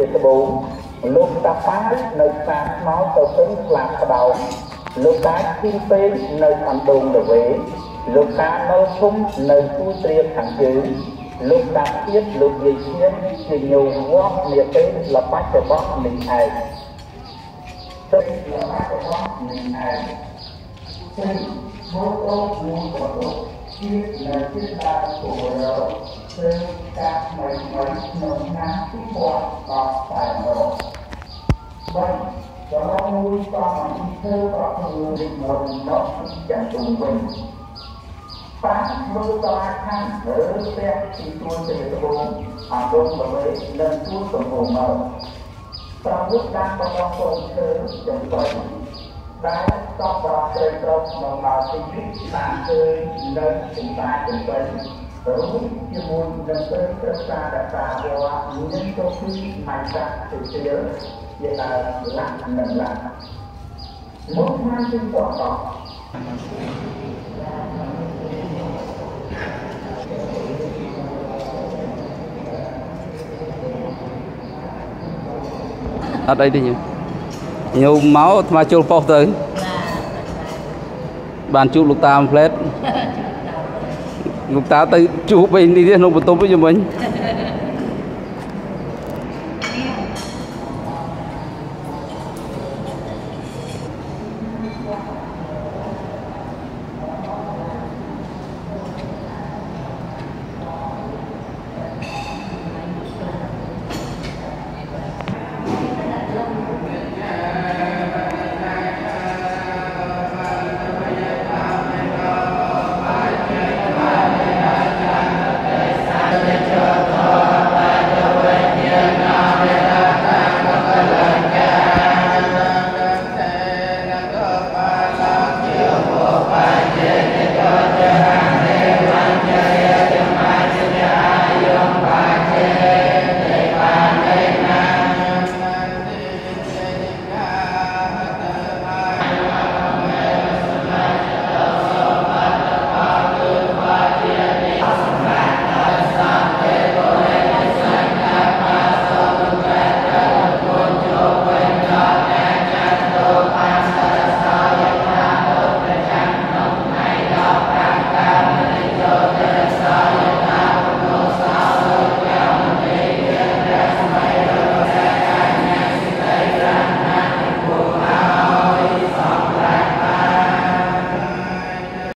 ជាត្បូងលោកតាប៉ានៅផ្សារខ្មោចទៅពេញស្លាបផ្ដោងលោកតាគីពេងនៅអណ្ដូងល្វេលោកតានៅធំនៅទូត្រៀមខាងជើងលោកតាទៀតលោកយាយឈៀនជាញោមវត្តនាពេលល្បាច់របស់នឹងឯងទឹកល្បាច់របស់នឹងឯងซึ่งមកអូនមួយក៏ លោកជានៅទីដើមពលរដ្ឋซึ่งការថ្មីថ្មីក្នុងឆ្នាំ2010តែមកបានក៏មួយក៏មិនធ្វើក៏ធ្វើរីកមកមកចាំទុំវិញបាក់មើលតើខាងលើផ្ទះទីទួលជាត្បូងអត់ដូចបរិយានិងទួលសំភងមកប្រវត្តិដានរបស់កូនធ្វើចំបើ ដែលតបដល់ព្រៃត្រង់ក្នុងមកទីនេះបានឃើញនៅចំតាចំបើរួមជាមួយនឹងព្រៃប្រសាដតាវៈមានទៅពីម៉ៃតាទៅជាជាដើមលក្ខណៈលក្ខមកមកទីតតអត់អីទេញោម ញោមមកអាត្មាចូលប៉ុស្តិ៍ទៅបានជួបលោកតាមួយផ្លែតលោកតាទៅជួបវិញនេះទេក្នុងបន្ទប់វិញវិញ